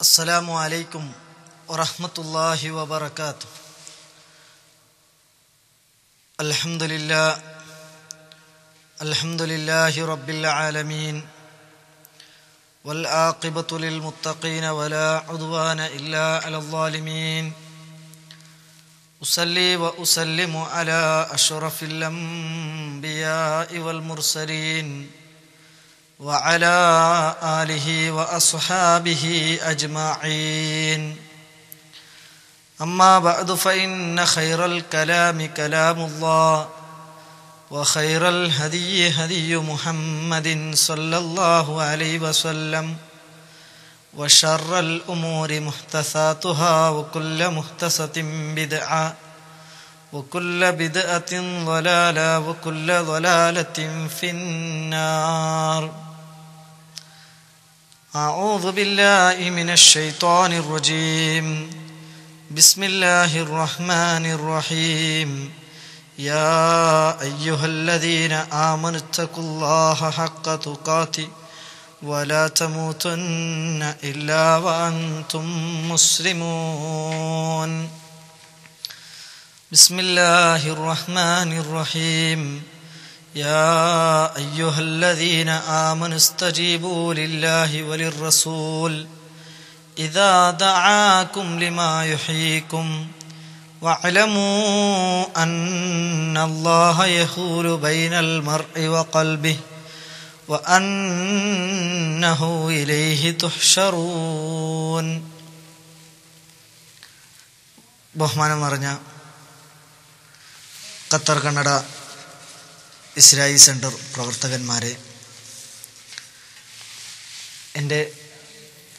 السلام عليكم ورحمة الله وبركاته. الحمد لله الحمد لله رب العالمين والعاقبة للمتقين ولا عدوان إلا على الظالمين. أصلي وأسلم على أشرف الأنبياء والمرسلين. وعلى آله وأصحابه أجمعين. أما بعد فإن خير الكلام كلام الله وخير الهدي هدي محمد صلى الله عليه وسلم وشر الأمور محدثاتها وكل محدثة بدعة وكل بدعة ضلالة وكل ضلالة في النار. أعوذ بالله من الشيطان الرجيم. بسم الله الرحمن الرحيم. يا أيها الذين آمنوا اتقوا الله حق تقاته ولا تموتن إلا وأنتم مسلمون. بسم الله الرحمن الرحيم. يا أيها الذين آمنوا استجيبوا لله وللرسول إذا دعاكم لما يحييكم واعلموا أن الله يحول بين المرء وقلبه وأنه إليه تحشرون ബഹുമാനം നിറഞ്ഞ Qatar Kannada ഇസ്രായി centre പ്രവർത്തകന്മാരെ എന്റെ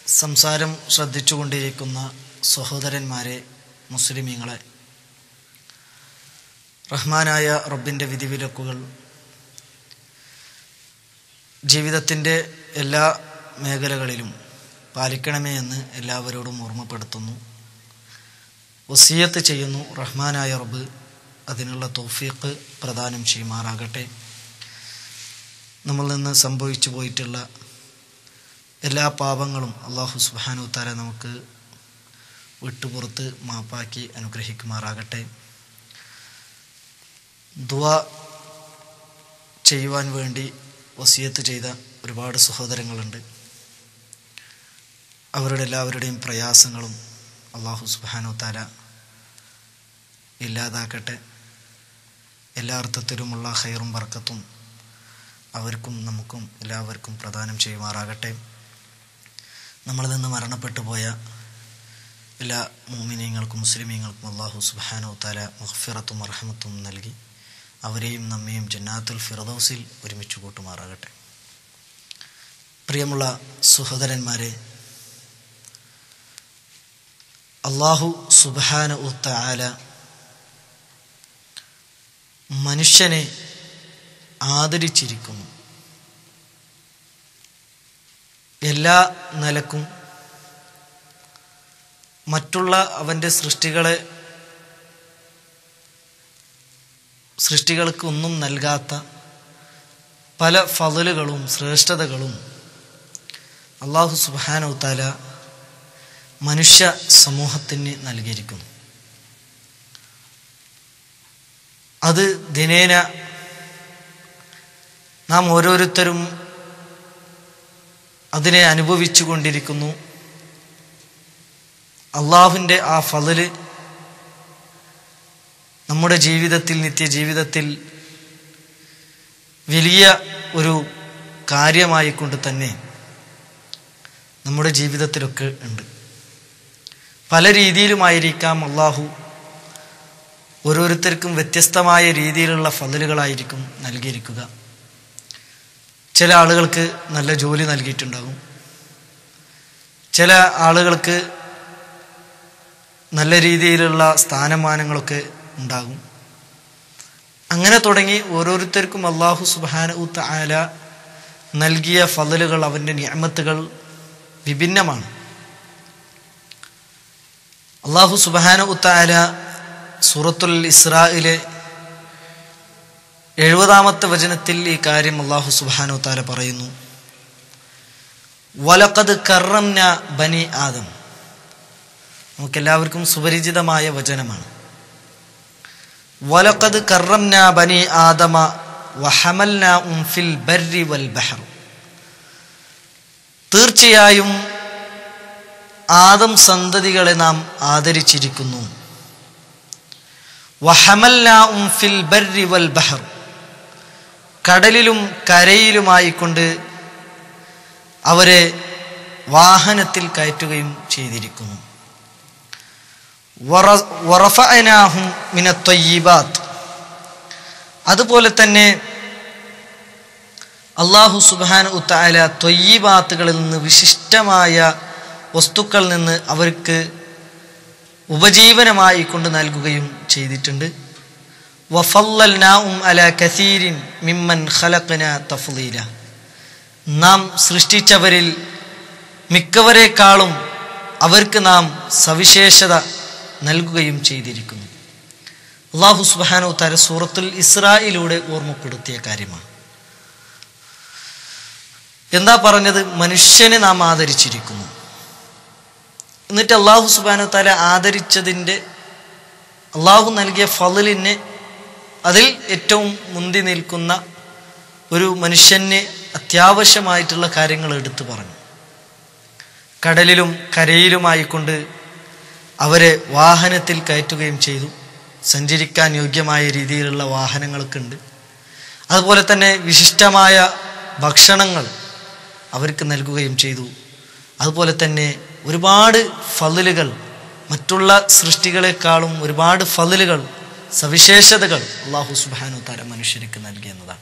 സംസാരം ശ്രദ്ധിച്ചുകൊണ്ടിരിക്കുന്ന സഹോദരന്മാരെ മുസ്ലിമീങ്ങളെ റഹ്മാനായ റബ്ബിന്റെ വിധിവിലക്കുകൾ ജീവിതത്തിന്റെ എല്ലാ മേഖലകളിലും പാലിക്കണമേ എന്ന് എല്ലാവരോടും ഓർമ്മപ്പെടുത്തുന്നു. വസീയത്ത് ചെയ്യുന്നു റഹ്മാനായ റബ്ബ്. അതിനുള്ള തോഫീക്ക് പ്രദാനം ചെയ്യുമാറാകട്ടെ. നമ്മൾ നിന്ന് സംഭവിച്ചു പോയിട്ടുള്ള എല്ലാ പാപങ്ങളും അള്ളാഹു സുബാനു താര നമുക്ക് വിട്ടുപുറത്ത് മാപ്പാക്കി അനുഗ്രഹിക്കുമാറാകട്ടെ. ദുവ ചെയ്യുവാൻ വേണ്ടി വസിയത്ത് ചെയ്ത ഒരുപാട് സഹോദരങ്ങളുണ്ട്. അവരുടെ എല്ലാവരുടെയും പ്രയാസങ്ങളും അള്ളാഹു സുബാനു താര ഇല്ലാതാക്കട്ടെ. എല്ലാ അർത്ഥത്തിലുമുള്ള ഹൈറും വർക്കത്തും അവർക്കും നമുക്കും എല്ലാവർക്കും പ്രദാനം ചെയ്യുമാറാകട്ടെ. നമ്മളിൽ നിന്ന് മരണപ്പെട്ടു പോയ എല്ലാ മോമിനീങ്ങൾക്കും മുസ്ലിമീങ്ങൾക്കും അള്ളാഹു സുബാനോ താല മുഹഫിറത്തും അർഹമത്തും നൽകി. അവരെയും നമ്മയും ജന്നാത്തുൽ ഫിറദൌസിൽ ഒരുമിച്ച് കൂട്ടുമാറാകട്ടെ. പ്രിയമുള്ള സഹോദരന്മാരെ അള്ളാഹു സുബാന ഉത്താല മനുഷ്യനെ ആദരിച്ചിരിക്കുന്നു. എല്ലാ നിലക്കും മറ്റുള്ള അവന്റെ സൃഷ്ടികളെ സൃഷ്ടികൾക്ക് ഒന്നും നൽകാത്ത പല ഫതലുകളും ശ്രേഷ്ഠതകളും അള്ളാഹു സുബാനൗത്താല മനുഷ്യ സമൂഹത്തിന് നൽകിയിരിക്കുന്നു. അത് ദിനേന നാം ഓരോരുത്തരും അതിനെ അനുഭവിച്ചു കൊണ്ടിരിക്കുന്നു. അള്ളാഹുവിന്റെ ആ ഫലല് നമ്മുടെ ജീവിതത്തിൽ നിത്യജീവിതത്തിൽ വലിയ ഒരു കാര്യമായിക്കൊണ്ട് തന്നെ നമ്മുടെ ജീവിതത്തിലൊക്കെ ഉണ്ട്. പല രീതിയിലുമായിരിക്കാം അള്ളാഹു ഓരോരുത്തർക്കും വ്യത്യസ്തമായ രീതിയിലുള്ള ഫലലുകളായിരിക്കും നൽകിയിരിക്കുക. ചില ആളുകൾക്ക് നല്ല ജോലി നൽകിയിട്ടുണ്ടാകും ചില ആളുകൾക്ക് നല്ല രീതിയിലുള്ള സ്ഥാനമാനങ്ങളൊക്കെ ഉണ്ടാകും. അങ്ങനെ തുടങ്ങി ഓരോരുത്തർക്കും അള്ളാഹു സുബാന ഉത്ത ആല നൽകിയ ഫലലുകൾ അവന്റെ നിയമത്തുകൾ വിഭിന്നമാണ്. അള്ളാഹു സുബാന ഉത്ത ആല സൂറത്തുൽ ഇസ്രായിലെ എഴുപതാമത്തെ വചനത്തിൽ ഈ കാര്യം അള്ളാഹു സുബാനു താല പറയുന്നു. വലക്കത് കറംന ബനി ആദം. നമുക്കെല്ലാവർക്കും സുപരിചിതമായ വചനമാണ്. വലക്കത് കറംന ബനി ആദമ വഹമൽന ഉം ഫിൽ ബർരി വൽ ബഹർ തീർച്ചയായും ആദം സന്തതികളെ നാം ആദരിച്ചിരിക്കുന്നു. വഹമൽന ഉം ഫിൽ ബർരി വൽ ബഹർ. കടലിലും കരയിലുമായിക്കൊണ്ട് അവരെ വാഹനത്തിൽ കയറ്റുകയും ചെയ്തിരിക്കുന്നു. അതുപോലെ തന്നെ അള്ളാഹു സുബാൻ ഉത്തായ തൊയ്യിബാത്തുകളിൽ നിന്ന് വിശിഷ്ടമായ വസ്തുക്കളിൽ നിന്ന് അവർക്ക് ഉപജീവനമായി കൊണ്ട് നൽകുകയും ചെയ്തിട്ടുണ്ട്. കസീരിൻ മിമ്മൻ തഫ്ലീല. നാം സൃഷ്ടിച്ചവരിൽ മിക്കവരെക്കാളും അവർക്ക് നാം സവിശേഷത നൽകുകയും ചെയ്തിരിക്കുന്നു. അള്ളാഹു സുബാനോ തര സൂറത്തുൽ ഇസ്രായിലൂടെ ഓർമ്മപ്പെടുത്തിയ കാര്യമാണ്. എന്താ പറഞ്ഞത്? മനുഷ്യനെ നാം ആദരിച്ചിരിക്കുന്നു. എന്നിട്ട് അള്ളാഹു സുബാനു താല ആദരിച്ചതിന്റെ അള്ളാഹു നൽകിയ ഫലലിന് അതിൽ ഏറ്റവും മുന്തി നിൽക്കുന്ന ഒരു മനുഷ്യന് അത്യാവശ്യമായിട്ടുള്ള കാര്യങ്ങൾ എടുത്തു പറഞ്ഞു. കടലിലും കരയിലുമായിക്കൊണ്ട് അവരെ വാഹനത്തിൽ കയറ്റുകയും ചെയ്തു. സഞ്ചരിക്കാൻ യോഗ്യമായ രീതിയിലുള്ള വാഹനങ്ങളൊക്കെ ഉണ്ട്. അതുപോലെ തന്നെ വിശിഷ്ടമായ ഭക്ഷണങ്ങൾ അവർക്ക് നൽകുകയും ചെയ്തു. അതുപോലെ തന്നെ ഒരുപാട് ഫതിലുകൾ മറ്റുള്ള സൃഷ്ടികളെക്കാളും ഒരുപാട് ഫതിലുകൾ സവിശേഷതകൾ അള്ളാഹു സുബാനു താര മനുഷ്യർക്ക് നൽകിയെന്നതാണ്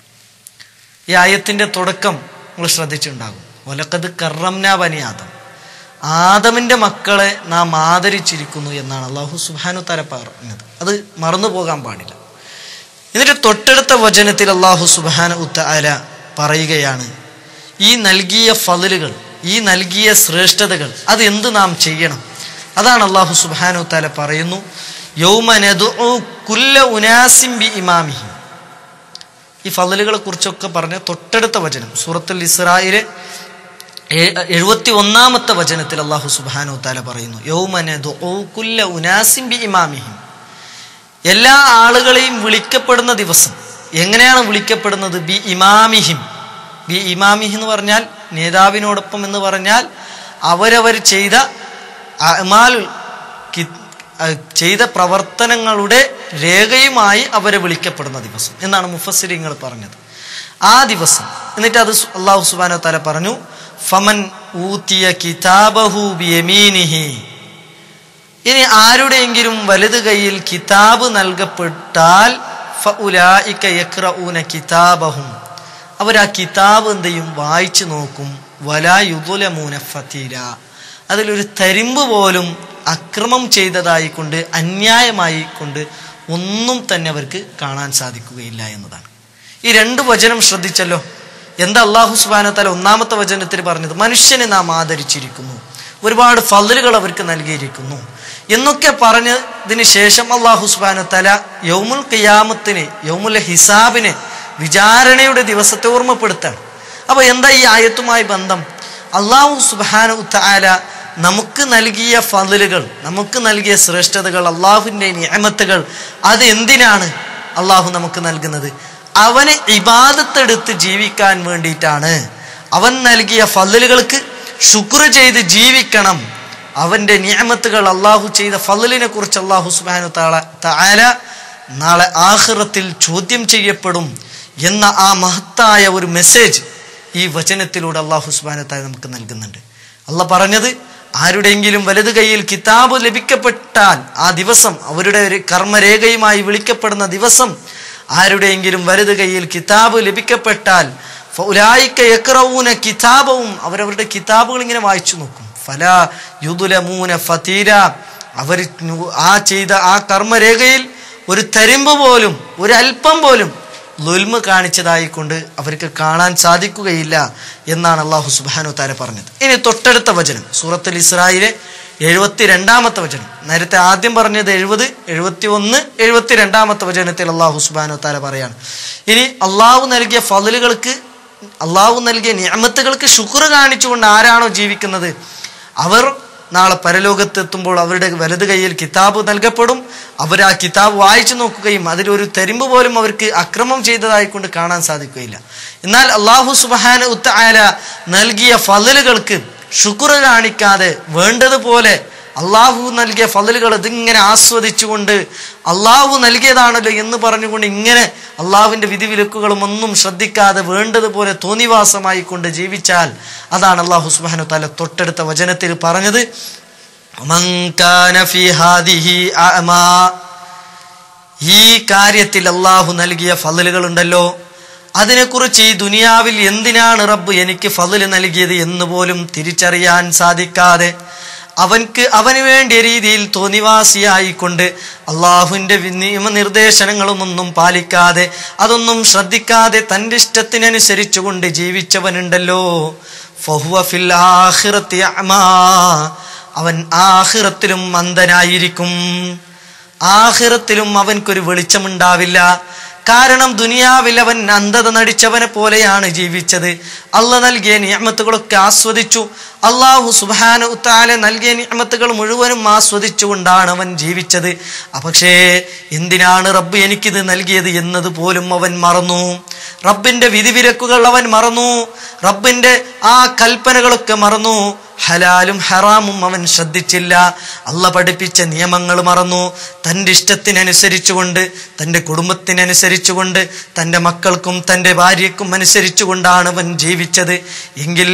ഈ ആയത്തിന്റെ തുടക്കം നിങ്ങൾ ശ്രദ്ധിച്ചിട്ടുണ്ടാകും. ഒലക്കത് കറംന ബനി ആദം. ആദമിന്റെ മക്കളെ നാം ആദരിച്ചിരിക്കുന്നു എന്നാണ് അള്ളാഹു സുബാനു താര പറഞ്ഞത്. അത് മറന്നു പോകാൻ പാടില്ല. എന്നിട്ട് തൊട്ടടുത്ത വചനത്തിൽ അള്ളാഹു സുബാന ഉത്താല പറയുകയാണ് ഈ നൽകിയ ഫതിലുകൾ ഈ നൽകിയ ശ്രേഷ്ഠതകൾ അത് എന്ത് നാം ചെയ്യണം? അതാണ് അള്ളാഹു സുബാനു താല പറയുന്നു കുല്ല ബി ഇമാമിഹി. ഈ ഫലലുകളെ കുറിച്ചൊക്കെ പറഞ്ഞ തൊട്ടടുത്ത വചനം സൂറത്തുൽ ഇസ്രായിലെ എഴുപത്തി ഒന്നാമത്തെ വചനത്തിൽ അള്ളാഹു സുബാനു താല പറയുന്നു ഉനാസിം ബി എല്ലാ ആളുകളെയും വിളിക്കപ്പെടുന്ന ദിവസം എങ്ങനെയാണ് വിളിക്കപ്പെടുന്നത്? ബി ഇമാമിഹിം. ബി ഇമാമിഹ് എന്ന് പറഞ്ഞാൽ നേതാവിനോടൊപ്പം എന്ന് പറഞ്ഞാൽ അവരവർ ചെയ്ത അമാൽ ചെയ്ത പ്രവർത്തനങ്ങളുടെ രേഖയുമായി അവരെ വിളിക്കപ്പെടുന്ന ദിവസം എന്നാണ് മുഫസ്സിരിങ്ങൾ പറഞ്ഞത്. ആ ദിവസം എന്നിട്ട് അത് അള്ളാഹു സുബാനോ തല പറഞ്ഞു ഫമൻ ഊത്തിയ കിതാബഹു ബിയമീനിഹി. ഇനി ആരുടെയെങ്കിലും വലത് കൈയിൽ കിതാബ് നൽകപ്പെട്ടാൽ ഫഉലായിക യഖ്റഊന കിതാബഹും. അവർ ആ കിതാബ് എന്ത് ചെയ്യും? വായിച്ചു നോക്കും. വലാ ഫീര അതിലൊരു തരിമ്പ് പോലും അക്രമം അന്യായമായി കൊണ്ട് ഒന്നും തന്നെ അവർക്ക് കാണാൻ സാധിക്കുകയില്ല എന്നതാണ്. ഈ രണ്ട് വചനം ശ്രദ്ധിച്ചല്ലോ? എന്താ അള്ളാഹു സുബാനത്തല ഒന്നാമത്തെ വചനത്തിൽ പറഞ്ഞത്? മനുഷ്യനെ നാം ആദരിച്ചിരിക്കുന്നു. ഒരുപാട് ഫലലുകൾ അവർക്ക് നൽകിയിരിക്കുന്നു. എന്നൊക്കെ പറഞ്ഞതിന് ശേഷം അള്ളാഹു സുബാനത്തല യൗമുൽ ഖിയാമത്തിന് യൗമുൽ ഹിസാബിന് വിചാരണയുടെ ദിവസത്തെ ഓർമ്മപ്പെടുത്താണ്. അപ്പൊ എന്താ ഈ ആയത്തുമായി ബന്ധം? അള്ളാഹു സുബാന ഉത്താല നമുക്ക് നൽകിയ ഫതിലുകൾ നമുക്ക് നൽകിയ ശ്രേഷ്ഠതകൾ അള്ളാഹുവിന്റെ നിയമത്തുകൾ അത് എന്തിനാണ് അള്ളാഹു നമുക്ക് നൽകുന്നത്? അവനെ ഇബാദത്തെടുത്ത് ജീവിക്കാൻ വേണ്ടിയിട്ടാണ്. അവൻ നൽകിയ ഫതിലുകൾക്ക് ശുക്ർ ചെയ്ത് ജീവിക്കണം. അവന്റെ നിയമത്തുകൾ അള്ളാഹു ചെയ്ത ഫതിലിനെ കുറിച്ച് അള്ളാഹു സുബാനു താല നാളെ ആഹ്റത്തിൽ ചോദ്യം ചെയ്യപ്പെടും. എന്ന ആ മഹത്തായ ഒരു മെസ്സേജ് ഈ വചനത്തിലൂടെ അള്ളാഹു ഹുസ്ബാനത്തായി നമുക്ക് നൽകുന്നുണ്ട്. അല്ല പറഞ്ഞത് ആരുടെയെങ്കിലും വലതു കൈയിൽ കിതാബ് ലഭിക്കപ്പെട്ടാൽ ആ ദിവസം അവരുടെ ഒരു കർമ്മരേഖയുമായി വിളിക്കപ്പെടുന്ന ദിവസം ആരുടെയെങ്കിലും വലതു കൈയിൽ കിതാബ് ലഭിക്കപ്പെട്ടാൽ ഫൗലായിക്ക യക്റഊന കിതാബവും അവരവരുടെ കിതാബുകൾ ഇങ്ങനെ വായിച്ചു നോക്കും. ഫല യുദുലമൂന ഫതീര അവർ ആ ചെയ്ത ആ കർമ്മരേഖയിൽ ഒരു തരിമ്പ് പോലും ഒരു അല്പം പോലും ലുൽമ കാണിച്ചതായിക്കൊണ്ട് അവർക്ക് കാണാൻ സാധിക്കുകയില്ല എന്നാണ് അള്ളാഹു സുബാനു താര പറഞ്ഞത്. ഇനി തൊട്ടടുത്ത വചനം സൂറത്തുൽ ഇസ്രായിലെ എഴുപത്തി രണ്ടാമത്തെ വചനം. നേരത്തെ ആദ്യം പറഞ്ഞത് എഴുപത് എഴുപത്തി ഒന്ന് എഴുപത്തി രണ്ടാമത്തെ വചനത്തിൽ അള്ളാഹു സുബാനു താര പറയാണ്. ഇനി അള്ളാഹു നൽകിയ ഫലലുകൾക്ക് അള്ളാഹു നൽകിയ നിയമത്തുകൾക്ക് ശുക്ർ കാണിച്ചുകൊണ്ട് ആരാണോ ജീവിക്കുന്നത്? അവർ നാളെ പരലോകത്തെത്തുമ്പോൾ അവരുടെ വലത് കൈയിൽ കിതാബ് നൽകപ്പെടും. അവർ ആ കിതാബ് വായിച്ചു നോക്കുകയും അതിലൊരു തെരുമ്പ് പോലും അവർക്ക് അക്രമം ചെയ്തതായിക്കൊണ്ട് കാണാൻ സാധിക്കുകയില്ല. എന്നാൽ അള്ളാഹു സുബാന ആല നൽകിയ ഫലലുകൾക്ക് ശുക്ർ കാണിക്കാതെ വേണ്ടതുപോലെ അള്ളാഹു നൽകിയ ഫലലുകൾ ഇതിങ്ങനെ ആസ്വദിച്ചുകൊണ്ട് അള്ളാഹു നൽകിയതാണല്ലോ എന്ന് പറഞ്ഞുകൊണ്ട് ഇങ്ങനെ അള്ളാഹുവിന്റെ വിധിവിലക്കുകളും ഒന്നും ശ്രദ്ധിക്കാതെ വേണ്ടതുപോലെ തോന്നിവാസമായി കൊണ്ട് ജീവിച്ചാൽ അതാണ് അള്ളാഹു സുബാനു തല തൊട്ടടുത്ത വചനത്തിൽ പറഞ്ഞത്. ഈ കാര്യത്തിൽ അള്ളാഹു നൽകിയ ഫലലുകൾ ഉണ്ടല്ലോ അതിനെക്കുറിച്ച് ഈ ദുനിയാവിൽ എന്തിനാണ് റബ്ബ് എനിക്ക് ഫതിൽ നൽകിയത് എന്ന് പോലും തിരിച്ചറിയാൻ സാധിക്കാതെ അവൻക്ക് അവന് വേണ്ടിയ രീതിയിൽ തോന്നിവാസിയായിക്കൊണ്ട് അള്ളാഹുവിന്റെ നിയമനിർദ്ദേശനങ്ങളും ഒന്നും പാലിക്കാതെ അതൊന്നും ശ്രദ്ധിക്കാതെ തന്റെ ഇഷ്ടത്തിനനുസരിച്ചുകൊണ്ട് ജീവിച്ചവനുണ്ടല്ലോ. ഫഹുവ ഫിൽ. അവൻ ആഹിറത്തിലും അന്ധനായിരിക്കും. ആഹിറത്തിലും അവൻക്കൊരു വെളിച്ചമുണ്ടാവില്ല. കാരണം ദുനിയാവിൽ അവൻ അന്ധത നടിച്ചവനെ പോലെയാണ് ജീവിച്ചത്. അല്ല നൽകിയ നിയമത്തുകളൊക്കെ ആസ്വദിച്ചു. അള്ളാഹു സുബാന ഉത്താലെ നൽകിയ നിയമത്തുകൾ മുഴുവനും ആസ്വദിച്ചുകൊണ്ടാണ് അവൻ ജീവിച്ചത്. പക്ഷേ എന്തിനാണ് റബ്ബ് എനിക്കിത് നൽകിയത് എന്നത് പോലും അവൻ മറന്നു. റബ്ബിന്റെ വിധിവിരക്കുകൾ അവൻ മറന്നു. റബ്ബിന്റെ ആ കൽപ്പനകളൊക്കെ മറന്നു. ഹലാലും ഹറാമും അവൻ ശ്രദ്ധിച്ചില്ല. അല്ല പഠിപ്പിച്ച നിയമങ്ങൾ മറന്നു. തന്റെ ഇഷ്ടത്തിനനുസരിച്ചുകൊണ്ട് തന്റെ കുടുംബത്തിനനുസരിച്ചുകൊണ്ട് തന്റെ മക്കൾക്കും തന്റെ ഭാര്യക്കും അനുസരിച്ചുകൊണ്ടാണ് അവൻ ജീവിച്ചത്. എങ്കിൽ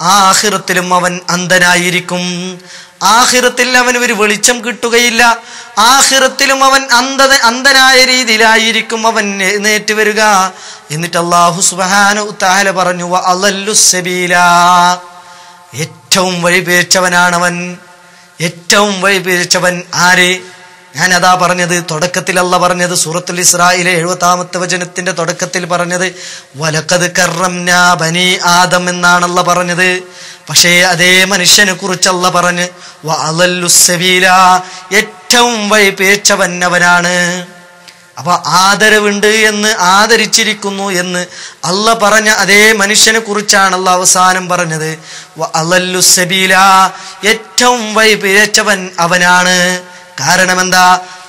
ആഖിറത്തിലും അവൻ അന്ധനായിരിക്കും. ആഹിറത്തിൽ അവൻ ഒരു വെളിച്ചം കിട്ടുകയില്ല. ആഹിറത്തിലും അവൻ അന്ധ അന്ധനായ രീതിയിലായിരിക്കും അവൻ എഴുന്നേറ്റ് വരിക. എന്നിട്ട് അള്ളാഹു സുബാന പറഞ്ഞു അലല്ലു സബീല. ഏറ്റവും വഴിപേച്ചവനാണവൻ ഏറ്റവും വഴിപേച്ചവൻ ആര്? ഞാൻ അതാ പറഞ്ഞത് തുടക്കത്തിൽ അല്ല പറഞ്ഞത് സൂറത്തുൽ ഇസ്രായിലെ എഴുപത്താമത്തെ വചനത്തിന്റെ തുടക്കത്തിൽ പറഞ്ഞത് വലക്കത് കറംന ബനി ആദം എന്നാണല്ല പറഞ്ഞത്. പക്ഷേ അതേ മനുഷ്യനെ കുറിച്ചല്ല പറഞ്ഞ് "വ സബീല ഏറ്റവും വഴി പേച്ചവന്നവനാണ് അപ്പൊ ആദരവുണ്ട് എന്ന് ആദരിച്ചിരിക്കുന്നു എന്ന് അല്ല പറഞ്ഞ അതേ മനുഷ്യനെ കുറിച്ചാണല്ല അവസാനം പറഞ്ഞത്. അലല്ലു സബീല ഏറ്റവും വഴി അവനാണ്. കാരണം എന്താ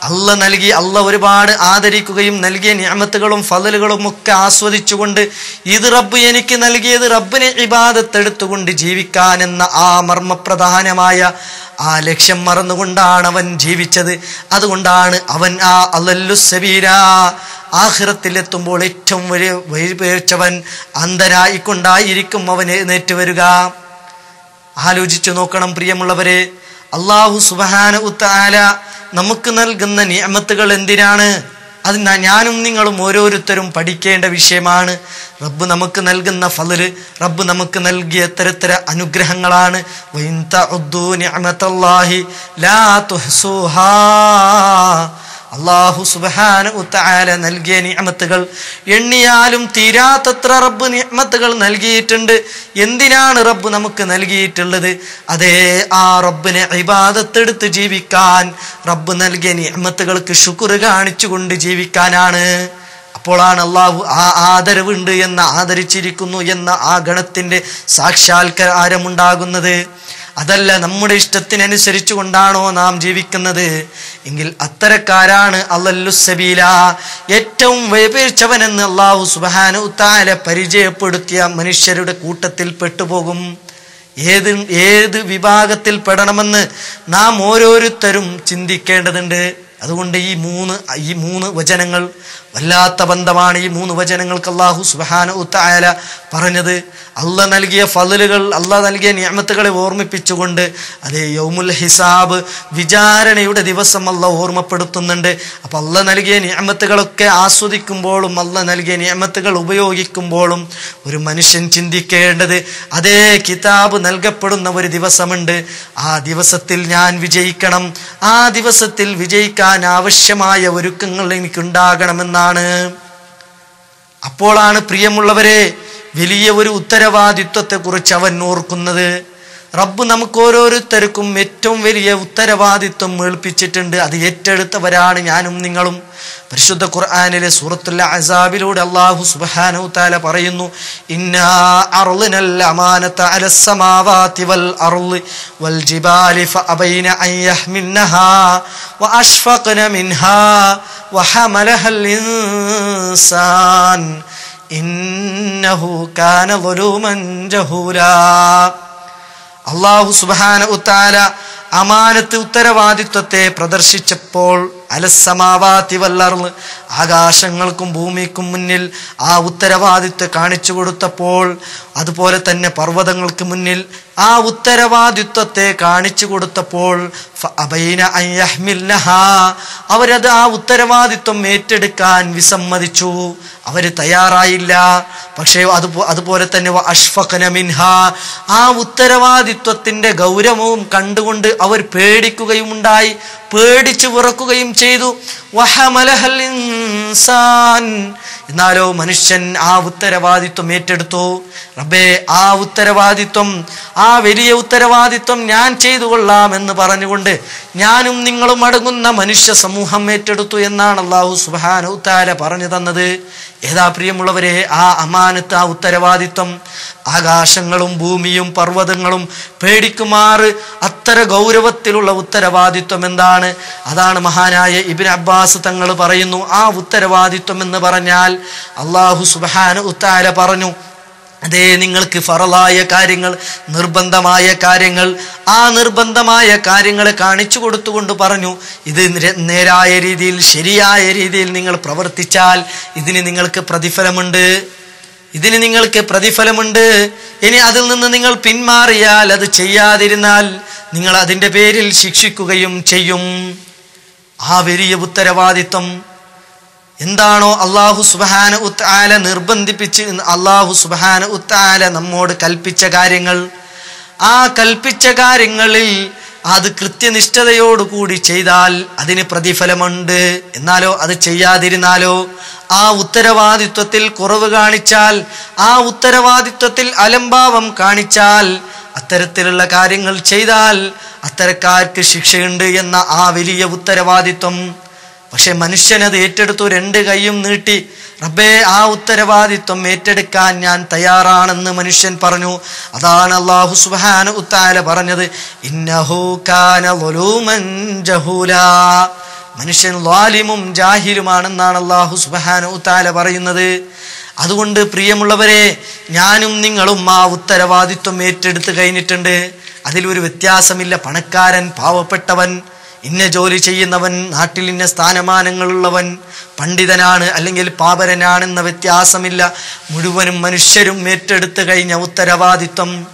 അല്ല നൽകി അല്ല ഒരുപാട് ആദരിക്കുകയും നൽകിയ നിയമത്തുകളും ഫലലുകളും ഒക്കെ ആസ്വദിച്ചുകൊണ്ട് ഇത് റബ്ബ് എനിക്ക് നൽകിയത് റബ്ബിനെ ഇബാദത്തെടുത്തുകൊണ്ട് ജീവിക്കാൻ എന്ന ആ മർമ്മപ്രധാനമായ ആ ലക്ഷ്യം മറന്നുകൊണ്ടാണ് അവൻ ജീവിച്ചത്. അതുകൊണ്ടാണ് അവൻ ആ അലല്ലു സബീര ആഹ്റത്തിലെത്തുമ്പോൾ ഏറ്റവും വലിയ വഴിപേഴ്ചവൻ അന്ധരായിക്കൊണ്ടായിരിക്കും അവൻ എഴുന്നേറ്റ് ആലോചിച്ചു നോക്കണം പ്രിയമുള്ളവരെ. അള്ളാഹു സുബാന ഉത്താല നമുക്ക് നൽകുന്ന നിയമത്തുകൾ എന്തിനാണ്? അത് ഞാനും നിങ്ങളും ഓരോരുത്തരും പഠിക്കേണ്ട വിഷയമാണ്. റബ്ബ് നമുക്ക് നൽകുന്ന ഫലര് റബ്ബ് നമുക്ക് നൽകിയ തരത്തര അനുഗ്രഹങ്ങളാണ്. ലാ തുഹ്സുഹാ. അള്ളാഹു സുബാന ഉത്താല നൽകിയ നിയമത്തുകൾ എണ്ണിയാലും തീരാത്തത്ര റബ്ബ് നിയമത്തുകൾ നൽകിയിട്ടുണ്ട്. എന്തിനാണ് റബ്ബ് നമുക്ക് നൽകിയിട്ടുള്ളത്? അതേ ആ റബ്ബിനെ ഇബാദത്തെടുത്ത് ജീവിക്കാൻ റബ്ബ് നൽകിയ നിയമത്തുകൾക്ക് ശുക്ർ കാണിച്ചുകൊണ്ട് ജീവിക്കാനാണ്. അപ്പോഴാണ് അള്ളാഹു ആ ആദരവുണ്ട് എന്ന് ആദരിച്ചിരിക്കുന്നു എന്ന ആ ഗണത്തിന്റെ സാക്ഷാത്കാരമുണ്ടാകുന്നത് അതല്ല നമ്മുടെ ഇഷ്ടത്തിനനുസരിച്ചു കൊണ്ടാണോ നാം ജീവിക്കുന്നത്. എങ്കിൽ അത്തരക്കാരാണ് അല്ലല്ലു സബീല. ഏറ്റവും വൈപേഴ്ചവനെന്ന് അള്ളാഹു സുബാനുത്താല പരിചയപ്പെടുത്തിയ മനുഷ്യരുടെ കൂട്ടത്തിൽ പെട്ടുപോകും. ഏത് ഏത് വിഭാഗത്തിൽ പെടണമെന്ന് നാം ഓരോരുത്തരും ചിന്തിക്കേണ്ടതുണ്ട്. അതുകൊണ്ട് ഈ മൂന്ന് ഈ മൂന്ന് വചനങ്ങൾ വല്ലാത്ത ബന്ധമാണ് ഈ മൂന്ന് വചനങ്ങൾക്ക് അള്ളാഹു സുബാന ഉത്തായാല പറഞ്ഞത്. അല്ല നൽകിയ ഫലലുകൾ അല്ല നൽകിയ നിയമത്തുകളെ ഓർമ്മിപ്പിച്ചുകൊണ്ട് അതേ യൗമുൽ ഹിസാബ് വിചാരണയുടെ ദിവസം അല്ല ഓർമ്മപ്പെടുത്തുന്നുണ്ട്. അപ്പം അല്ല നൽകിയ നിയമത്തുകളൊക്കെ ആസ്വദിക്കുമ്പോഴും അല്ല നൽകിയ നിയമത്തുകൾ ഉപയോഗിക്കുമ്പോഴും ഒരു മനുഷ്യൻ ചിന്തിക്കേണ്ടത് അതേ കിതാബ് നൽകപ്പെടുന്ന ഒരു ദിവസമുണ്ട്. ആ ദിവസത്തിൽ ഞാൻ വിജയിക്കണം ആ ദിവസത്തിൽ വിജയിക്കാൻ ആവശ്യമായ ഒരുക്കങ്ങൾ എനിക്കുണ്ടാകണമെന്നാണ്. അപ്പോളാണ് പ്രിയമുള്ളവരെ വലിയ ഒരു ഉത്തരവാദിത്വത്തെക്കുറിച്ച് അവൻ ഓർക്കുന്നത്. റബ്ബ് നമുക്ക് ഓരോരുത്തർക്കും ഏറ്റവും വലിയ ഉത്തരവാദിത്വം ഏൽപ്പിച്ചിട്ടുണ്ട്. അത് ഏറ്റെടുത്തവരാണ് ഞാനും നിങ്ങളും. പരിശുദ്ധ ഖുർആാനിലെ സൂറത്തുൽ അസാബിലൂടെ അള്ളാഹു സുബാനു താല പറയുന്നു ഇന്നഹു കാന ജഹൂരാ അള്ളാഹു സുബാന ഉത്താല അമാനത്ത് ഉത്തരവാദിത്വത്തെ പ്രദർശിച്ചപ്പോൾ അലസമാവാത്തി വല്ലർന്ന് ആകാശങ്ങൾക്കും ഭൂമിക്കും മുന്നിൽ ആ ഉത്തരവാദിത്വം കാണിച്ചു കൊടുത്തപ്പോൾ അതുപോലെ തന്നെ പർവതങ്ങൾക്ക് മുന്നിൽ ആ ഉത്തരവാദിത്വത്തെ കാണിച്ചു കൊടുത്തപ്പോൾ അവരത് ആ ഉത്തരവാദിത്വം ഏറ്റെടുക്കാൻ വിസമ്മതിച്ചു. അവർ തയ്യാറായില്ല. പക്ഷേ അതുപോ അതുപോലെ തന്നെ അഷ്ഫഖന മിൻഹ ആ ഉത്തരവാദിത്വത്തിന്റെ ഗൗരവവും കണ്ടുകൊണ്ട് അവർ പേടിക്കുകയും ഉണ്ടായി പേടിച്ചു വിറക്കുകയും ചെയ്തു. ഇൻസാൻ എന്നാലോ മനുഷ്യൻ ആ ഉത്തരവാദിത്വം ഏറ്റെടുത്തു? റബ്ബേ ആ ഉത്തരവാദിത്വം ആ വലിയ ഉത്തരവാദിത്വം ഞാൻ ചെയ്തു കൊള്ളാം എന്ന് പറഞ്ഞുകൊണ്ട് ഞാനും നിങ്ങളും അടങ്ങുന്ന മനുഷ്യ സമൂഹം ഏറ്റെടുത്തു എന്നാണ് അള്ളാഹു സുബാനു താര പറഞ്ഞു തന്നത്. ഏതാ പ്രിയമുള്ളവരെ ആ അമാനത്ത് ആ ഉത്തരവാദിത്വം? ആകാശങ്ങളും ഭൂമിയും പർവതങ്ങളും പേടിക്കുമാറ് അത്ര ഗൗരവത്തിലുള്ള ഉത്തരവാദിത്വം എന്താണ്? അതാണ് മഹാനായ ഇബിൻ അബ്ബാസ് തങ്ങൾ പറയുന്നു ആ ഉത്തരവാദിത്വം എന്ന് പറഞ്ഞാൽ അള്ളാഹു സുബാന ഉത്താര പറഞ്ഞു അതേ നിങ്ങൾക്ക് ഫറലായ കാര്യങ്ങൾ നിർബന്ധമായ കാര്യങ്ങൾ. ആ നിർബന്ധമായ കാര്യങ്ങൾ കാണിച്ചു കൊടുത്തുകൊണ്ട് പറഞ്ഞു ഇത് നേരായ രീതിയിൽ ശരിയായ രീതിയിൽ നിങ്ങൾ പ്രവർത്തിച്ചാൽ ഇതിന് നിങ്ങൾക്ക് പ്രതിഫലമുണ്ട്. ഇതിന് നിങ്ങൾക്ക് പ്രതിഫലമുണ്ട്. ഇനി അതിൽ നിന്ന് നിങ്ങൾ പിന്മാറിയാൽ അത് ചെയ്യാതിരുന്നാൽ നിങ്ങൾ അതിന്റെ പേരിൽ ശിക്ഷിക്കുകയും ചെയ്യും. ആ വലിയ ഉത്തരവാദിത്വം എന്താണോ അള്ളാഹു സുബാന ഉത്താല നിർബന്ധിപ്പിച്ച് അള്ളാഹു സുബാന ഉത്താല നമ്മോട് കൽപ്പിച്ച കാര്യങ്ങൾ ആ കൽപ്പിച്ച കാര്യങ്ങളിൽ അത് കൃത്യനിഷ്ഠതയോടുകൂടി ചെയ്താൽ അതിന് പ്രതിഫലമുണ്ട്. എന്നാലോ അത് ചെയ്യാതിരുന്നാലോ ആ ഉത്തരവാദിത്വത്തിൽ കുറവ് കാണിച്ചാൽ ആ ഉത്തരവാദിത്വത്തിൽ അലംഭാവം കാണിച്ചാൽ അത്തരത്തിലുള്ള കാര്യങ്ങൾ ചെയ്താൽ അത്തരക്കാർക്ക് ശിക്ഷയുണ്ട് എന്ന ആ വലിയ ഉത്തരവാദിത്വം പക്ഷെ മനുഷ്യനത് ഏറ്റെടുത്തു രണ്ട് കൈയും നീട്ടി റബ്ബേ ആ ഉത്തരവാദിത്വം ഏറ്റെടുക്കാൻ ഞാൻ തയ്യാറാണെന്ന് മനുഷ്യൻ പറഞ്ഞു. അതാണ് അള്ളാഹു സുബാന ഉത്താല പറഞ്ഞത്. ജഹൂലാ. മനുഷ്യൻ ലാലിമും ജാഹിലുമാണെന്നാണ് അള്ളാഹു സുബാന ഉത്താല പറയുന്നത്. അതുകൊണ്ട് പ്രിയമുള്ളവരെ ഞാനും നിങ്ങളും ആ ഉത്തരവാദിത്വം ഏറ്റെടുത്ത് കഴിഞ്ഞിട്ടുണ്ട്. അതിലൊരു വ്യത്യാസമില്ല. പണക്കാരൻ പാവപ്പെട്ടവൻ ഇന്ന ജോലി ചെയ്യുന്നവൻ നാട്ടിൽ ഇന്ന സ്ഥാനമാനങ്ങളുള്ളവൻ പണ്ഡിതനാണ് അല്ലെങ്കിൽ പാപരനാണെന്ന വ്യത്യാസമില്ല. മുഴുവനും മനുഷ്യരും ഏറ്റെടുത്തു കഴിഞ്ഞ ഉത്തരവാദിത്വം.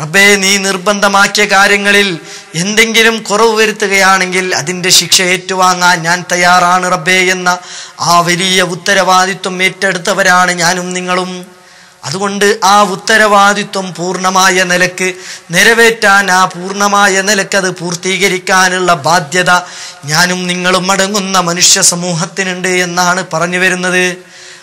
റബ്ബേ നീ നിർബന്ധമാക്കിയ കാര്യങ്ങളിൽ എന്തെങ്കിലും കുറവ് വരുത്തുകയാണെങ്കിൽ അതിന്റെ ശിക്ഷ ഏറ്റുവാങ്ങാൻ ഞാൻ തയ്യാറാണ് റബ്ബേ എന്ന ആ വലിയ ഉത്തരവാദിത്വം ഏറ്റെടുത്തവരാണ് ഞാനും നിങ്ങളും. അതുകൊണ്ട് ആ ഉത്തരവാദിത്വം പൂർണമായ നിലയ്ക്ക് നിറവേറ്റാൻ ആ പൂർണമായ നിലയ്ക്ക് അത് പൂർത്തീകരിക്കാനുള്ള ബാധ്യത ഞാനും നിങ്ങളും അടങ്ങുന്ന മനുഷ്യ സമൂഹത്തിനുണ്ട് എന്നാണ് പറഞ്ഞു വരുന്നത്.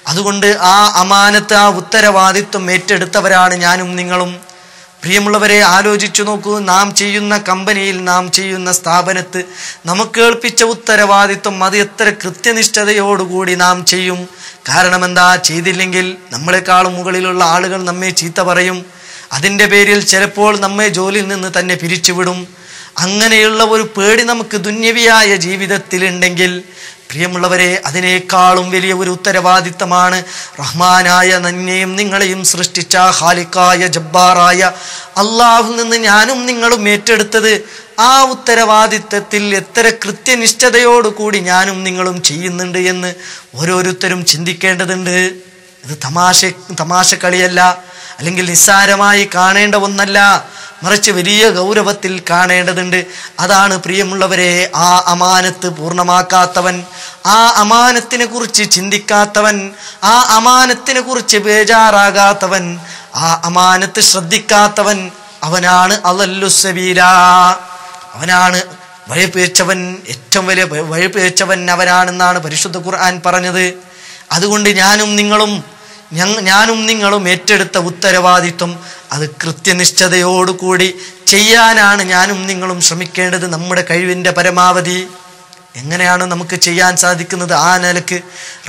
അതുകൊണ്ട് ആ അമാനത്ത് ആ ഉത്തരവാദിത്വം ഏറ്റെടുത്തവരാണ് ഞാനും നിങ്ങളും. പ്രിയമുള്ളവരെ ആലോചിച്ചു നോക്കൂ. നാം ചെയ്യുന്ന കമ്പനിയിൽ നാം ചെയ്യുന്ന സ്ഥാപനത്ത് നമുക്ക് ഏൽപ്പിച്ച ഉത്തരവാദിത്വം അത് എത്ര കൃത്യനിഷ്ഠതയോടുകൂടി നാം ചെയ്യും. കാരണം എന്താ ചെയ്തില്ലെങ്കിൽ നമ്മളെക്കാളും മുകളിലുള്ള ആളുകൾ നമ്മെ ചീത്ത പറയും. അതിന്റെ പേരിൽ ചിലപ്പോൾ നമ്മെ ജോലിയിൽ നിന്ന് തന്നെ പിരിച്ചുവിടും. അങ്ങനെയുള്ള ഒരു പേടി നമുക്ക് ദുന്യവിയായ ജീവിതത്തിലുണ്ടെങ്കിൽ പ്രിയമുള്ളവരെ അതിനേക്കാളും വലിയ ഒരു ഉത്തരവാദിത്തമാണ് റഹ്മാനായ നന്നെയും നിങ്ങളെയും സൃഷ്ടിച്ച ഹാലിക്കായ ജബ്ബാറായ അള്ളാഹു നിന്ന് ഞാനും നിങ്ങളും ഏറ്റെടുത്തത്. ആ ഉത്തരവാദിത്തത്തിൽ എത്ര കൃത്യനിഷ്ഠതയോടുകൂടി ഞാനും നിങ്ങളും ചെയ്യുന്നുണ്ട് എന്ന് ഓരോരുത്തരും ചിന്തിക്കേണ്ടതുണ്ട്. ഇത് തമാശ തമാശ കളിയല്ല അല്ലെങ്കിൽ നിസ്സാരമായി കാണേണ്ട ഒന്നല്ല. മറിച്ച് വലിയ ഗൗരവത്തിൽ കാണേണ്ടതുണ്ട്. അതാണ് പ്രിയമുള്ളവരെ ആ അമാനത്ത് പൂർണമാക്കാത്തവൻ. ആ അമാനത്തിനെ കുറിച്ച് ചിന്തിക്കാത്തവൻ. ആ അമാനത്തിനെ കുറിച്ച് ബേജാറാകാത്തവൻ. ആ അമാനത്ത് ശ്രദ്ധിക്കാത്തവൻ അവനാണ് അലല്ലുസബീല അവനാണ് വഴിപേച്ചവൻ ഏറ്റവും വലിയ വഴിപേച്ചവൻ അവനാണെന്നാണ് പരിശുദ്ധ ഖുർആൻ പറഞ്ഞത്. അതുകൊണ്ട് ഞാനും നിങ്ങളും ഞാനും നിങ്ങളും ഏറ്റെടുത്ത ഉത്തരവാദിത്വം അത് കൃത്യനിഷ്ഠതയോടുകൂടി ചെയ്യാനാണ് ഞാനും നിങ്ങളും ശ്രമിക്കേണ്ടത് നമ്മുടെ കഴിവിന്റെ പരമാവധി. എങ്ങനെയാണ് നമുക്ക് ചെയ്യാൻ സാധിക്കുന്നത്? ആ നിലയ്ക്ക്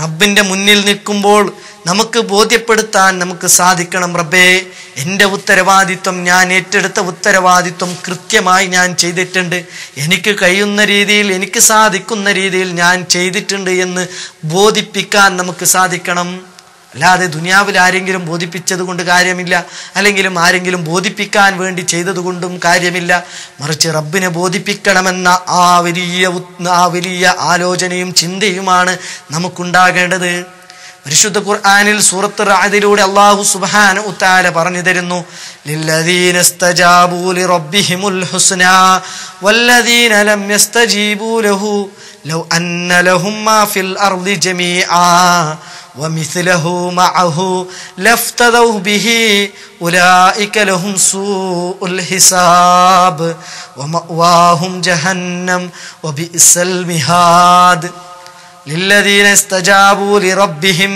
റബ്ബിന്റെ മുന്നിൽ നിൽക്കുമ്പോൾ നമുക്ക് ബോധ്യപ്പെടുത്താൻ നമുക്ക് സാധിക്കണം റബ്ബേ. എന്റെ ഉത്തരവാദിത്വം ഞാൻ ഏറ്റെടുത്ത ഉത്തരവാദിത്വം കൃത്യമായി ഞാൻ ചെയ്തിട്ടുണ്ട്. എനിക്ക് കഴിയുന്ന രീതിയിൽ എനിക്ക് സാധിക്കുന്ന രീതിയിൽ ഞാൻ ചെയ്തിട്ടുണ്ട് എന്ന് ബോധിപ്പിക്കാൻ നമുക്ക് സാധിക്കണം. അല്ലാതെ ദുനിയാവിൽ ആരെങ്കിലും ബോധിപ്പിച്ചത് കൊണ്ട് കാര്യമില്ല. അല്ലെങ്കിലും ആരെങ്കിലും ബോധിപ്പിക്കാൻ വേണ്ടി ചെയ്തത് കൊണ്ടും കാര്യമില്ല. മറിച്ച് റബ്ബിനെ ബോധിപ്പിക്കണമെന്ന ആ വലിയ ആ വലിയ ആലോചനയും ചിന്തയുമാണ് നമുക്കുണ്ടാകേണ്ടത്. പരിശുദ്ധ ഖുർആാനിൽ സൂറത്ത് റാദിലൂടെ അള്ളാഹു സുബാൻ ഉത്താല പറഞ്ഞു തരുന്നു. ലം അന്ന ലഹും മാ ഫിൽ അർദി ومثله معه لافتدوا به أولئك لهم سوء الحساب ومأواهم جهنم وبئس المهاد ലില്ലദീന ഇസ്തജാബൂ ലിറബ്ബിഹിം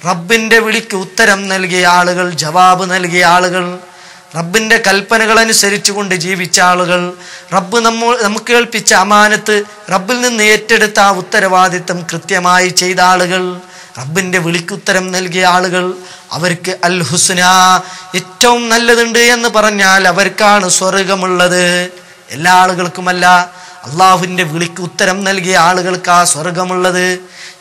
റബ്ബിന്റെ വിളിക്ക് ഉത്തരം നൽകിയ ആളുകൾ ജവാബ് നൽകിയ ആളുകൾ റബ്ബിന്റെ കൽപ്പനകൾ അനുസരിച്ചുകൊണ്ട് ജീവിച്ച ആളുകൾ റബ്ബ് നമ്മ നമുക്ക് കേൾപ്പിച്ച അമാനത്ത് റബ്ബിൽ നിന്ന് ഏറ്റെടുത്ത ആ ഉത്തരവാദിത്തം കൃത്യമായി ചെയ്ത ആളുകൾ റബ്ബിന്റെ വിളിക്കുത്തരം നൽകിയ ആളുകൾ അവർക്ക് അൽ ഹുസ്ന ഏറ്റവും നല്ലതുണ്ട് എന്ന് പറഞ്ഞാൽ അവർക്കാണ് സ്വർഗമുള്ളത്. എല്ലാ ആളുകൾക്കുമല്ല അള്ളാഹുവിന്റെ വിളിക്ക് ഉത്തരം നൽകിയ ആളുകൾക്ക് ആ സ്വർഗമുള്ളത്.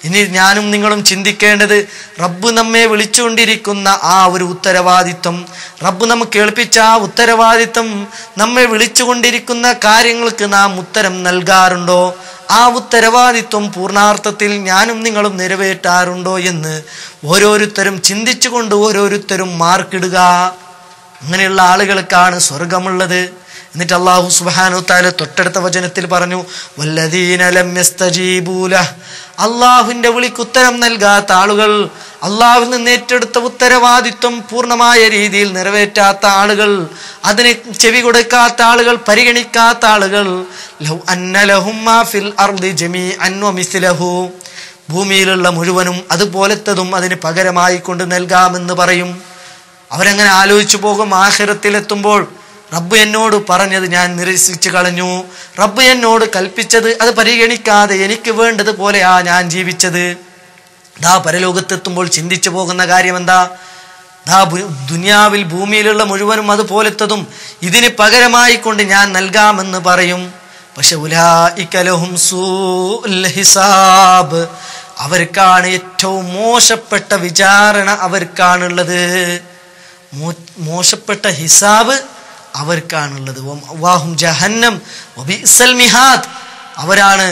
ഇനി ഞാനും നിങ്ങളും ചിന്തിക്കേണ്ടത് റബ്ബ് നമ്മെ വിളിച്ചുകൊണ്ടിരിക്കുന്ന ആ ഒരു ഉത്തരവാദിത്വം റബ്ബ് നമുക്ക് കേൾപ്പിച്ച ആ ഉത്തരവാദിത്വം നമ്മെ വിളിച്ചുകൊണ്ടിരിക്കുന്ന കാര്യങ്ങൾക്ക് നാം ഉത്തരം നൽകാറുണ്ടോ? ആ ഉത്തരവാദിത്വം പൂർണാർത്ഥത്തിൽ ഞാനും നിങ്ങളും നിറവേറ്റാറുണ്ടോ എന്ന് ഓരോരുത്തരും ചിന്തിച്ചുകൊണ്ട് ഓരോരുത്തരും മാർക്കിടുക. അങ്ങനെയുള്ള ആളുകൾക്കാണ് സ്വർഗമുള്ളത്. എന്നിട്ട് അള്ളാഹു സുബാനു താല തൊട്ടടുത്ത വചനത്തിൽ പറഞ്ഞു വല്ലദീന ലം യസ്തജീബൂ ലഹ് അള്ളാഹുവിന്റെ വിളിക്കുത്തരം നൽകാത്ത ആളുകൾ അള്ളാഹുവിൽ നിന്ന് ഏറ്റെടുത്ത ഉത്തരവാദിത്വം പൂർണമായ രീതിയിൽ നിറവേറ്റാത്ത ആളുകൾ അതിന് ചെവി കൊടുക്കാത്ത ആളുകൾ പരിഗണിക്കാത്ത ആളുകൾ. ഭൂമിയിലുള്ള മുഴുവനും അതുപോലത്തതും അതിന് പകരമായി കൊണ്ട് നൽകാമെന്ന് പറയും. അവരങ്ങനെ ആലോചിച്ചു പോകും. ആഹരത്തിലെത്തുമ്പോൾ റബ്ബ് എന്നോട് പറഞ്ഞത് ഞാൻ നിരസിച്ചു കളഞ്ഞു. റബ്ബ് എന്നോട് കൽപ്പിച്ചത് അത് പരിഗണിക്കാതെ എനിക്ക് വേണ്ടതുപോലെയാ ഞാൻ ജീവിച്ചത്. ദാ പരലോകത്തെത്തുമ്പോൾ ചിന്തിച്ചു പോകുന്ന കാര്യം എന്താ ദാ ദുനിയാവിൽ ഭൂമിയിലുള്ള മുഴുവനും അതുപോലത്തതും ഇതിന് പകരമായി കൊണ്ട് ഞാൻ നൽകാമെന്ന് പറയും പക്ഷെ ഉലായിക്കലഹും ഹിസാബ് അവർക്കാണ് ഏറ്റവും മോശപ്പെട്ട വിചാരണ അവർക്കാണുള്ളത് മോശപ്പെട്ട ഹിസാബ് അവർക്കാണുള്ളത് വാഹും ജഹന്നം അവരാണ്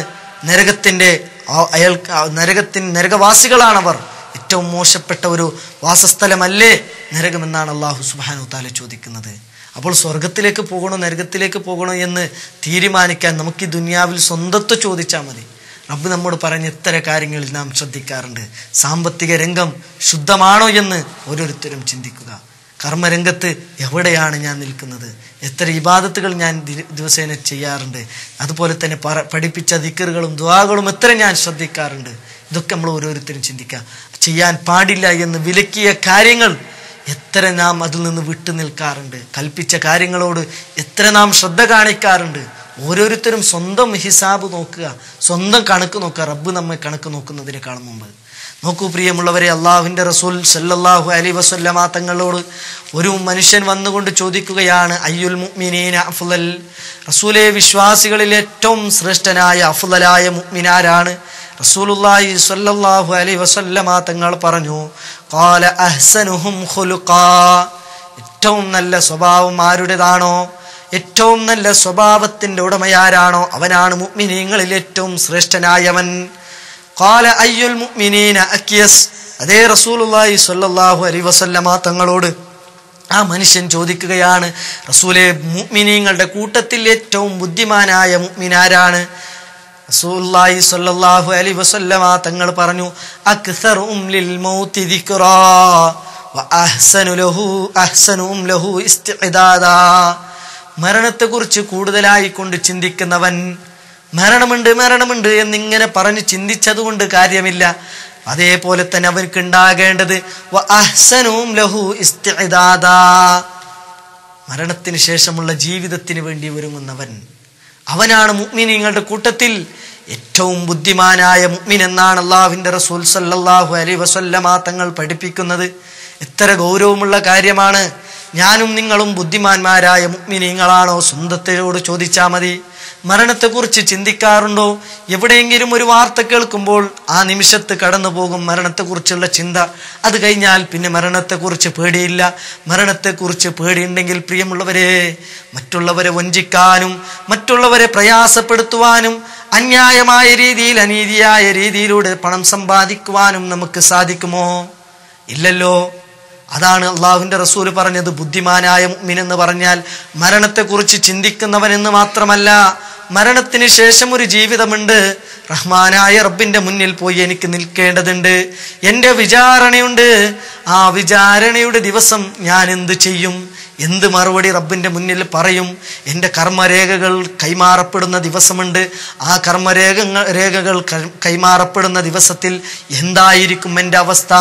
നരകത്തിന്റെ ആ- നരകത്തിന് നരകവാസികളാണവർ. ഏറ്റവും മോശപ്പെട്ട ഒരു വാസസ്ഥലമല്ലേ നരകമെന്നാണ് അള്ളാഹു സുബാനു താല ചോദിക്കുന്നത്. അപ്പോൾ സ്വർഗത്തിലേക്ക് പോകണോ നരകത്തിലേക്ക് പോകണോ എന്ന് തീരുമാനിക്കാൻ നമുക്ക് ഈ ദുനിയാവിൽ സ്വന്തത്വം ചോദിച്ചാൽ മതി. റബ്ബ് നമ്മോട് പറഞ്ഞ ഇത്തരം കാര്യങ്ങളിൽ നാം ശ്രദ്ധിക്കാറുണ്ട്. സാമ്പത്തിക രംഗം ശുദ്ധമാണോ എന്ന് ഓരോരുത്തരും ചിന്തിക്കുക. കർമ്മരംഗത്ത് എവിടെയാണ് ഞാൻ നിൽക്കുന്നത്? എത്ര ഇബാദത്തുകൾ ഞാൻ ദിവസേന ചെയ്യാറുണ്ട്? അതുപോലെ തന്നെ പറ പഠിപ്പിച്ച ദിക്കറുകളും ദ്വാകളും എത്ര ഞാൻ ശ്രദ്ധിക്കാറുണ്ട്? ഇതൊക്കെ നമ്മൾ ഓരോരുത്തരും ചിന്തിക്കുക. ചെയ്യാൻ പാടില്ല എന്ന് വിലക്കിയ കാര്യങ്ങൾ എത്ര നാം അതിൽ നിന്ന് വിട്ടു നിൽക്കാറുണ്ട്? കൽപ്പിച്ച കാര്യങ്ങളോട് എത്ര നാം ശ്രദ്ധ കാണിക്കാറുണ്ട്? ഓരോരുത്തരും സ്വന്തം ഹിസാബ് നോക്കുക സ്വന്തം കണക്ക് നോക്കുക. റബ്ബ് നമ്മെ കണക്ക് നോക്കുന്നതിനേക്കാളും മുമ്പ്. നോക്കൂ പ്രിയമുള്ളവരെ അള്ളാഹുവിന്റെ റസൂൽ സല്ലല്ലാഹു അലൈ വസല്ലമ തങ്ങളോട് ഒരു മനുഷ്യൻ വന്നുകൊണ്ട് ചോദിക്കുകയാണ് അയ്യുൽ മുഅ്മിനീന അഫ്ളൽ റസൂലെ വിശ്വാസികളിൽ ഏറ്റവും ശ്രേഷ്ഠനായ അഫ്ളലായ മുഅ്മിനാരാണ് റസൂലുള്ളാഹി സല്ലല്ലാഹു അലൈഹി വസല്ലമ തങ്ങൾ പറഞ്ഞു ഖാല അഹ്സനുഹും ഖുലുഖാ. ഏറ്റവും നല്ല സ്വഭാവം ആരുടേതാണോ? ഏറ്റവും നല്ല സ്വഭാവത്തിന്റെ ഉടമയാരാണോ? അവനാണ് മുഅ്മിനീങ്ങളിൽ ഏറ്റവും ശ്രേഷ്ഠനായവൻ. ഖാല അയ്യുൽ മുഅ്മിനീന അക്കിയസ് അതേ റസൂലുള്ളാഹി സ്വല്ലല്ലാഹു അലൈഹി വസല്ലമ തങ്ങളോട് ആ മനുഷ്യൻ ചോദിക്കുകയാണ് റസൂലെ മുഅ്മിനീങ്ങളുടെ കൂട്ടത്തിൽ ഏറ്റവും ബുദ്ധിമാനായ മുഅ്മിനാരാണ് റസൂലുള്ളാഹി സ്വല്ലല്ലാഹു അലൈഹി വസല്ലമ തങ്ങൾ പറഞ്ഞു അക്സറും ലിൽ മൗതി ദിക്റാ വ അഹ്സനു ലഹു അഹ്സനും ലഹു മരണത്തെക്കുറിച്ച് കൂടുതലായി കൊണ്ട് ചിന്തിക്കുന്നവൻ മരണമുണ്ട് മരണമുണ്ട് എന്നിങ്ങനെ പറഞ്ഞ് ചിന്തിച്ചതുകൊണ്ട് കാര്യമില്ല. അതേപോലെ തന്നെ അവർക്ക് ഉണ്ടാകേണ്ടത് ലഹു. മരണത്തിന് ശേഷമുള്ള ജീവിതത്തിന് വേണ്ടി ഒരുങ്ങുന്നവൻ. അവനാണ് മുഅ്മിനീങ്ങളുടെ കൂട്ടത്തിൽ ഏറ്റവും ബുദ്ധിമാനായ മുഗ്മിൻ എന്നാണ് അള്ളാഹുവിന്റെ റസൂൽ സല്ലാഹു അലി വസല്ലമാ തങ്ങൾ പഠിപ്പിക്കുന്നത്. എത്ര ഗൗരവമുള്ള കാര്യമാണ്. ഞാനും നിങ്ങളും ബുദ്ധിമാന്മാരായ മുഅ്മിനീങ്ങളാണോ? സ്വന്തത്തിനോട് ചോദിച്ചാൽ മതി. മരണത്തെക്കുറിച്ച് ചിന്തിക്കാറുണ്ടോ? എവിടെയെങ്കിലും ഒരു വാർത്ത കേൾക്കുമ്പോൾ ആ നിമിഷത്ത് കടന്നു പോകും മരണത്തെക്കുറിച്ചുള്ള ചിന്ത. അത് കഴിഞ്ഞാൽ പിന്നെ മരണത്തെക്കുറിച്ച് പേടിയില്ല. മരണത്തെക്കുറിച്ച് പേടിയുണ്ടെങ്കിൽ പ്രിയമുള്ളവരെ മറ്റുള്ളവരെ വഞ്ചിക്കാനും മറ്റുള്ളവരെ പ്രയാസപ്പെടുത്തുവാനും അന്യായമായ രീതിയിൽ അനീതിയായ രീതിയിലൂടെ പണം സമ്പാദിക്കുവാനും നമുക്ക് സാധിക്കുമോ? ഇല്ലല്ലോ. അതാണ് അള്ളാഹുവിന്റെ റസൂൽ പറഞ്ഞത്. ബുദ്ധിമാനായ മുഅ്മിൻ എന്ന് പറഞ്ഞാൽ മരണത്തെക്കുറിച്ച് ചിന്തിക്കുന്നവൻ എന്ന് മാത്രമല്ല മരണത്തിന് ശേഷം ഒരു ജീവിതമുണ്ട്. റഹ്മാനായ റബ്ബിന്റെ മുന്നിൽ പോയി എനിക്ക് നിൽക്കേണ്ടതുണ്ട്. എന്റെ വിചാരണയുണ്ട്. ആ വിചാരണയുടെ ദിവസം ഞാൻ എന്ത് ചെയ്യും? എന്ത് മറുപടി റബ്ബിന്റെ മുന്നിൽ പറയും? എന്റെ കർമ്മരേഖകൾ കൈമാറപ്പെടുന്ന ദിവസമുണ്ട്. ആ കർമ്മരേഖ രേഖകൾ കൈമാറപ്പെടുന്ന ദിവസത്തിൽ എന്തായിരിക്കും എന്റെ അവസ്ഥ?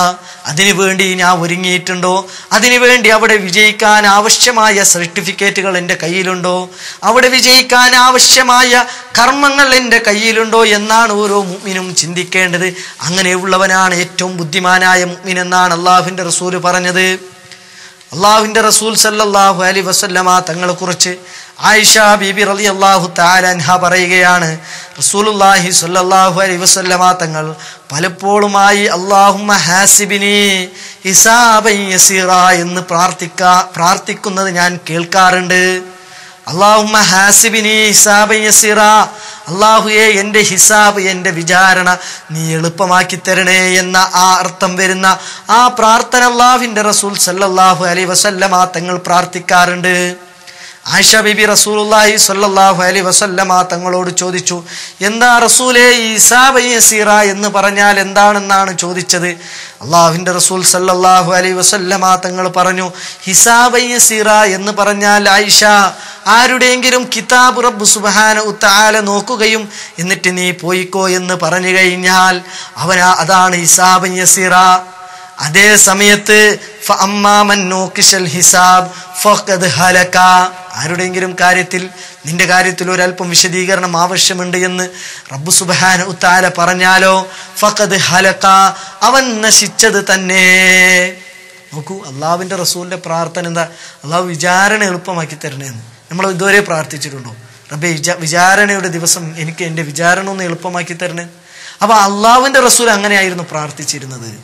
അതിനുവേണ്ടി ഞാൻ ഒരുങ്ങിയിട്ടുണ്ടോ? അതിനുവേണ്ടി അവിടെ വിജയിക്കാൻ ആവശ്യമായ സർട്ടിഫിക്കറ്റുകൾ എന്റെ കയ്യിലുണ്ടോ? അവിടെ വിജയിക്കാൻ ആവശ്യമായ കർമ്മങ്ങൾ എന്റെ കയ്യിലുണ്ടോ എന്നാണ് ഓരോ മുഗ്മിനും ചിന്തിക്കേണ്ടത്. അങ്ങനെയുള്ളവനാണ് ഏറ്റവും ബുദ്ധിമാനായ മുഅ്മിൻ എന്നാണ് അള്ളാഹുവിന്റെ റസൂൽ പറഞ്ഞത്. അള്ളാഹുവിന്റെ റസൂൽ സല്ലാഹു അലി വസല്ലമ തങ്ങളെ കുറിച്ച് ആയിഷ ബീബി റലി അള്ളാഹു താലൻഹ പറയുകയാണ് റസൂലുള്ളാഹി സല്ലാഹു അലി വസല്ലമ തങ്ങൾ പലപ്പോഴുമായി അല്ലാഹുമ്മ ഹാസിബിനി ഹിസാബയസീറ എന്ന് പ്രാർത്ഥിക്കാ പ്രാർത്ഥിക്കുന്നത് ഞാൻ കേൾക്കാറുണ്ട്. അള്ളാഹുമ ഹാസിബിനി ഹിസാബൻ യസീറ അള്ളാഹുയെ എന്റെ ഹിസാബ് എന്റെ വിചാരണ നീ എളുപ്പമാക്കി തരണേ എന്ന ആ അർത്ഥം വരുന്ന ആ പ്രാർത്ഥന അള്ളാഹുവിന്റെ റസൂൽ സല്ലല്ലാഹു അലൈ വസല്ലമാ തങ്ങൾ പ്രാർത്ഥിക്കാറുണ്ട്. ആയിഷ ബിബി റസൂലുള്ളാഹി സ്വല്ലല്ലാഹു അലൈഹി വസല്ലമ തങ്ങളോട് ചോദിച്ചു എന്താ റസൂലേ ഈ ഹിസാബ് യസീറ എന്ന് പറഞ്ഞാൽ എന്താണെന്നാണ് ചോദിച്ചത്? അള്ളാഹുവിന്റെ റസൂൽ സല്ലാഹു അലൈഹി വസല്ലമ തങ്ങൾ പറഞ്ഞു ഹിസാബ് യസീറ എന്ന് പറഞ്ഞാൽ ആയിഷ ആരുടെയെങ്കിലും കിതാബ് റബ്ബ് സുബാന ഉത്താല നോക്കുകയും എന്നിട്ട് നീ പോയിക്കോ എന്ന് പറഞ്ഞു കഴിഞ്ഞാൽ അവന അതാണ് ഹിസാബ് യസീറ അതേ സമയത്ത് ഫ അമ്മാമൻ നോക്കിഷൽ ഹിസാബ് ഫഖദ് ഹലക. ആരുടെയെങ്കിലും കാര്യത്തിൽ നിന്റെ കാര്യത്തിൽ ഒരല്പം വിശദീകരണം ആവശ്യമുണ്ട് എന്ന് റബ്ബു സുബാന ഉത്താല പറഞ്ഞാലോ? ഫഖദ് ഹലക്ക അവൻ നശിച്ചത് തന്നെ. നോക്കൂ അള്ളാവിന്റെ റസൂലിന്റെ പ്രാർത്ഥന എന്താ? അള്ളാഹു വിചാരണ എളുപ്പമാക്കി തരണേന്ന് നമ്മൾ ഇതുവരെ പ്രാർത്ഥിച്ചിട്ടുണ്ടോ? റബ്ബെ വിചാ- വിചാരണയുടെ ദിവസം എനിക്ക് എന്റെ വിചാരണ ഒന്ന് എളുപ്പമാക്കി തരണേ. അപ്പോൾ അള്ളാവിന്റെ റസൂൽ അങ്ങനെയായിരുന്നു പ്രാർത്ഥിച്ചിരുന്നത്.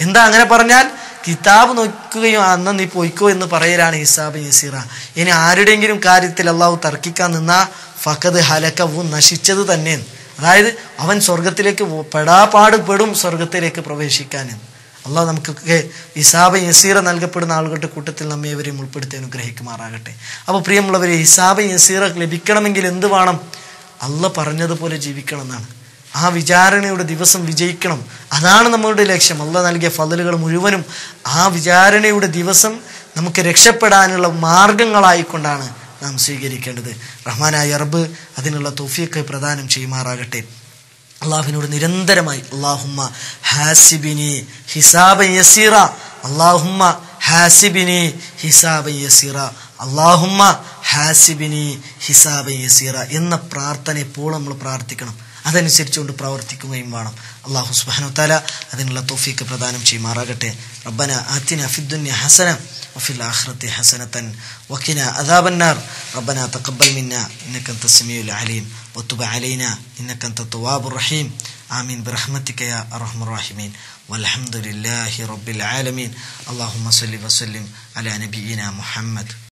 എന്താ അങ്ങനെ പറഞ്ഞാൽ? കിതാബ് നോക്കുകയും അന്ന് നീ പോയിക്കോ എന്ന് പറയലാണ് ഇസാബ് യസീറ ഇനി ആരുടെയെങ്കിലും കാര്യത്തിൽ അള്ളാഹു തർക്കിക്കാൻ നിന്ന ഫക്കത് ഹലക്കവും നശിച്ചത് തന്നെ അതായത് അവൻ സ്വർഗത്തിലേക്ക് പെടാപാട് പെടും സ്വർഗത്തിലേക്ക് പ്രവേശിക്കാൻ അള്ളാഹ് നമുക്കൊക്കെ ഇസാബ് യസീറ നൽകപ്പെടുന്ന ആളുകളുടെ കൂട്ടത്തിൽ നമ്മെ ഇവരെയും ഉൾപ്പെടുത്തി അനുഗ്രഹിക്കുമാറാകട്ടെ. അപ്പോൾ പ്രിയമുള്ളവരെ ഇസാബ് യസീറ ലഭിക്കണമെങ്കിൽ എന്ത് വേണം? അള്ള പറഞ്ഞതുപോലെ ജീവിക്കണം എന്നാണ് ആ വിചാരണയുടെ ദിവസം വിജയിക്കണം. അതാണ് നമ്മളുടെ ലക്ഷ്യം. അല്ല നൽകിയ ഫലലുകൾ മുഴുവനും ആ വിചാരണയുടെ ദിവസം നമുക്ക് രക്ഷപ്പെടാനുള്ള മാർഗങ്ങളായിക്കൊണ്ടാണ് നാം സ്വീകരിക്കേണ്ടത്. റഹ്മാനായ അറബ് അതിനുള്ള തോഫിയൊക്കെ പ്രദാനം ചെയ്യുമാറാകട്ടെ. അള്ളാഹുവിനോട് നിരന്തരമായി അള്ളാഹുമ്മ ഹാസിബിനി ഹിസാബ യസീറ. അള്ളാഹുമ്മ ഹാസിബിനി ഹിസാബ യസീറ. അള്ളാഹുമ്മ ഹാസിബിനി ഹിസാബ യസീറ എന്ന പ്രാർത്ഥന എപ്പോഴും നമ്മൾ പ്രാർത്ഥിക്കണം. അതനുസരിച്ചുകൊണ്ട് പ്രവർത്തിക്കുകയും വേണം അള്ളാഹു സുബ്ഹാനഹു വതആല അതിനുള്ള തോഫീക്ക് പ്രദാനം ചെയ്യുമാറാകട്ടെ റബ്ബന ആതിന ഫിദ്ദുന്യ ഹസന وفي الآخرة حسنة وقنا عذاب النار ربنا تقبل منا إنك أنت السميع العليم وتب علينا إنك أنت التواب الرحيم آمين برحمتك يا أرحم الراحمين والحمد لله رب العالمين اللهم صل وسلم على نبينا محمد